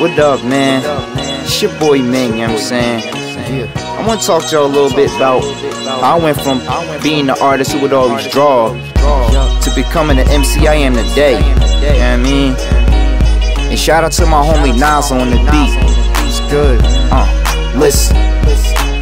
What up, man? It's your boy Ming, you know what I'm saying? I want to talk to y'all a little bit about how I went from being the artist who would always draw to becoming the MC I am today. You know what I mean? And shout out to my homie Nas on the beat. It's good. Uh, listen.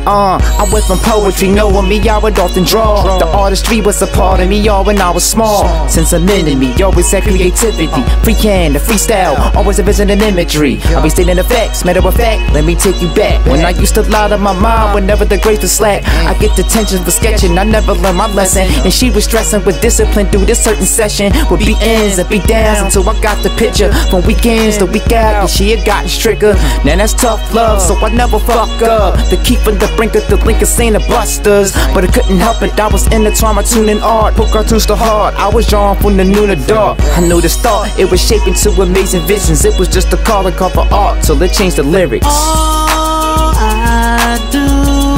Uh, I went from poetry, knowing me, I would often draw. The artistry was a part of me, y'all, when I was small. Since a minute, me, always had creativity. Free can, the freestyle, always a vision and imagery. I be stating the facts, matter of fact, let me take you back. When I used to lie to my mom, whenever the grades were slack, I get detention for sketching, I never learned my lesson. And she was stressing with discipline through this certain session. With beat ins and be downs until I got the picture. From weekends to week out, and she had gotten stricter. Now that's tough love, so I never fuck up. The keeping the brink of the Lincoln Saint the busters. But I couldn't help it, I was in the trauma tuning art. Put cartoons to heart, I was drawn from the noon to dark. I knew the start, it was shaping to amazing visions. It was just a calling call for art, so it changed the lyrics. All I do,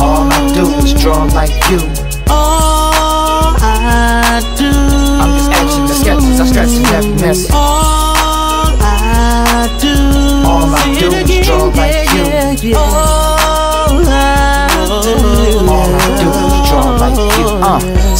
All I do is draw like you. all I do, I'm just etching the sketches, I stretch in every message. all I do, All I do is draw like you.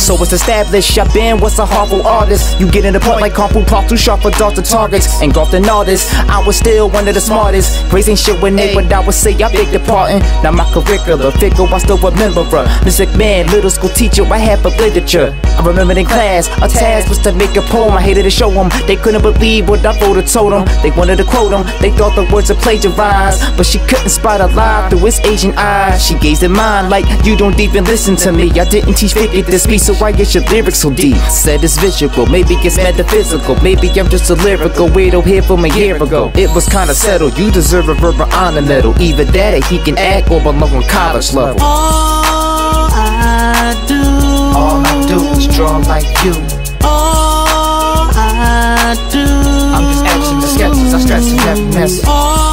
So it's established, I've been what's a harmful artist. You get in the point like Fu Park, too sharp for darter targets. Engulfed in artists, I was still one of the smartest. Crazy shit when they would I would say I beg the pardon. Now my curricular figure, I still remember her. Music man, little school teacher, I had for literature. I remember in class, a task was to make a poem. I hated to show them, they couldn't believe what I wrote or told them. They wanted to quote them, they thought the words were plagiarized. But she couldn't spot a lie through his Asian eyes. She gazed at mine like, you don't even listen to me. I didn't teach figure to speak, so why is your lyrics so deep? Said it's visual, maybe it's metaphysical. Maybe I'm just a lyrical weirdo here from a year ago. It was kinda settled, you deserve a verbal honor medal. Either that or he can act or below on college level. all I do, All I do is draw like you. all I do, I'm just etching the sketches, I stretch in every message. all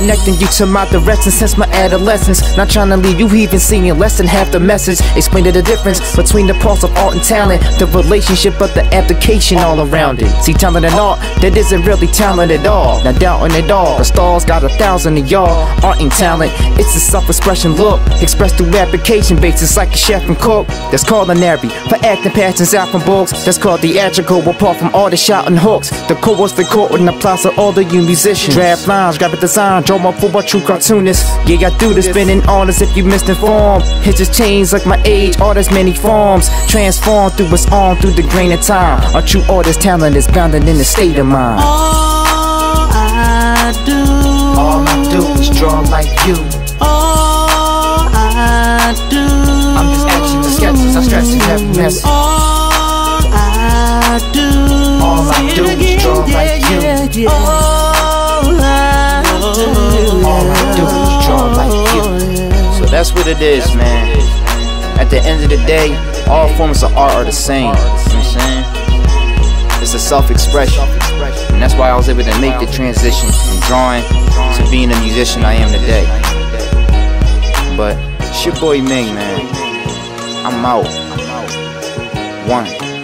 connecting you to my direction since my adolescence. Not trying to leave you even seeing less than half the message. Explaining the difference between the parts of art and talent, the relationship, but the application all around it. See, talent and art, that isn't really talent at all. Not doubting it all. The stars got a thousand of y'all. Art ain't talent, it's a self expression look. Expressed through application basis like a chef and cook. That's culinary. For acting passions out from books, that's called theatrical. Apart from all the shouting hooks, the chorus record and applies to all the you musicians. Draft lines, grab graphic design, draw my for a true cartoonist. Yeah, I do this, spinning artists if you misinformed. Hits just change like my age, artists many forms. Transform through its arm, through the grain of time. A true artist talent is bounded in the state of mind. all I do, All I do is draw like you. all I do, I'm just etching the sketches, I stretch in every message. all I do, All I do is draw like you. all that's what it is, man. At the end of the day, all forms of art are the same. You know what I'm saying? It's a self expression. And that's why I was able to make the transition from drawing to being the musician I am today. But it's your boy Ming, man. I'm out. One.